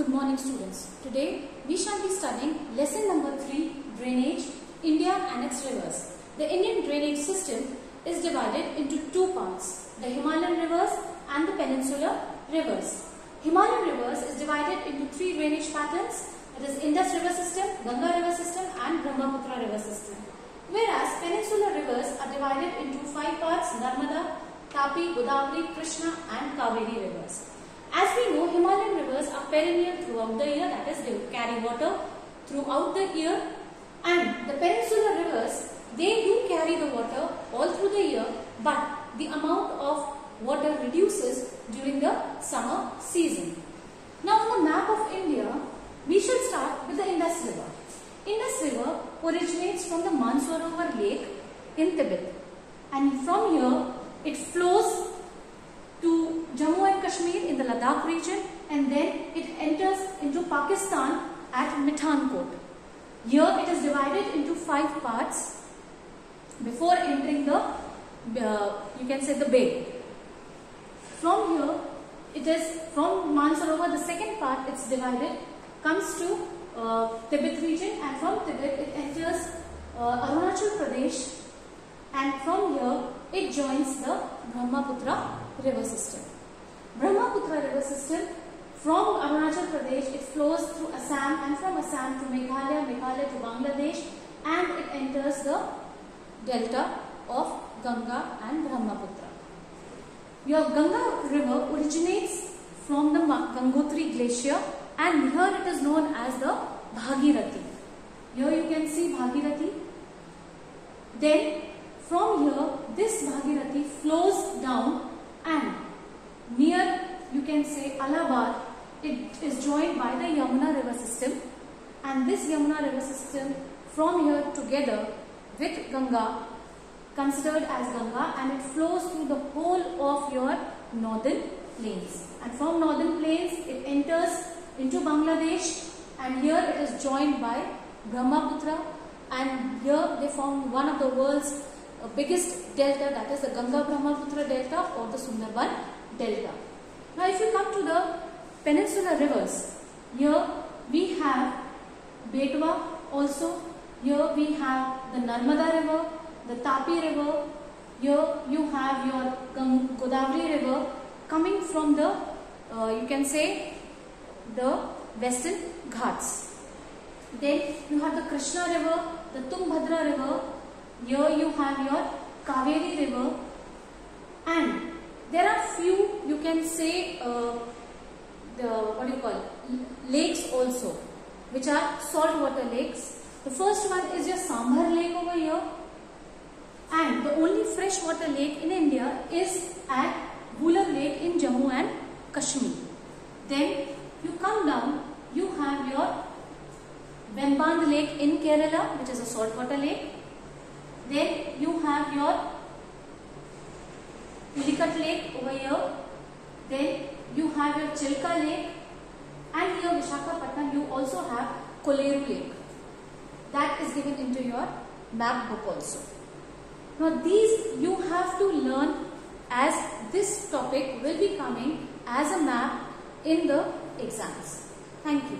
Good morning students. Today we shall be studying lesson number 3 Drainage, India and its rivers. The Indian drainage system is divided into two parts, the Himalayan rivers and the peninsular rivers. Himalayan rivers is divided into three drainage patterns that is Indus river system, Ganga river system and Brahmaputra river system. Whereas peninsular rivers are divided into five parts Narmada, Tapi, Godavari, Krishna and Kaveri rivers. As we know, Himalayan rivers are perennial throughout the year, that is they carry water throughout the year and the peninsular rivers, they do carry the water all through the year but the amount of water reduces during the summer season. Now on the map of India, we should start with the Indus River. Indus River originates from the Mansarovar Lake in Tibet and from here it flows to Jammu and Kashmir in the Ladakh region and then it enters into Pakistan at Mithankot. Here it is divided into five parts before entering the, uh, you can say the bay. From here it is from Mansarovar the second part it's divided comes to uh, Tibet region and from Tibet it enters uh, Arunachal Pradesh and from here it joins the Brahmaputra river system. Brahmaputra river system from Arunachal Pradesh it flows through Assam and from Assam to Meghalaya, Meghalaya to Bangladesh and it enters the delta of Ganga and Brahmaputra. Your Ganga river originates from the Gangotri glacier and here it is known as the Bhagirathi. Here you can see Bhagirathi. Then from here this Bhagirathi flows down and near you can say Allahabad it is joined by the Yamuna river system. And this Yamuna river system from here together with Ganga considered as Ganga and it flows through the whole of your northern plains. And from northern plains it enters into Bangladesh and here it is joined by Brahmaputra. And here they form one of the world's uh, biggest delta that is the Ganga Brahmaputra delta or the Sundarban delta. Now if you come to the peninsular rivers, here we have Betwa also, here we have the Narmada river, the Tapi river, here you have your Godavari river coming from the, uh, you can say, the western Ghats. Then you have the Krishna river, the Tungbhadra river, here you have your Kaveri river. And there are few you can say uh, the what do call lakes also which are saltwater lakes. The first one is your Sambhar lake over here and the only freshwater lake in India is at Gulam lake in Jammu and Kashmir. Then you come down, you have your Vemband lake in Kerala which is a saltwater lake. Then you have your Pulicat lake over here. Then you have your Chilka lake and here Vishakhapatnam you also have Koleru lake. That is given into your map book also. Now these you have to learn as this topic will be coming as a map in the exams. Thank you.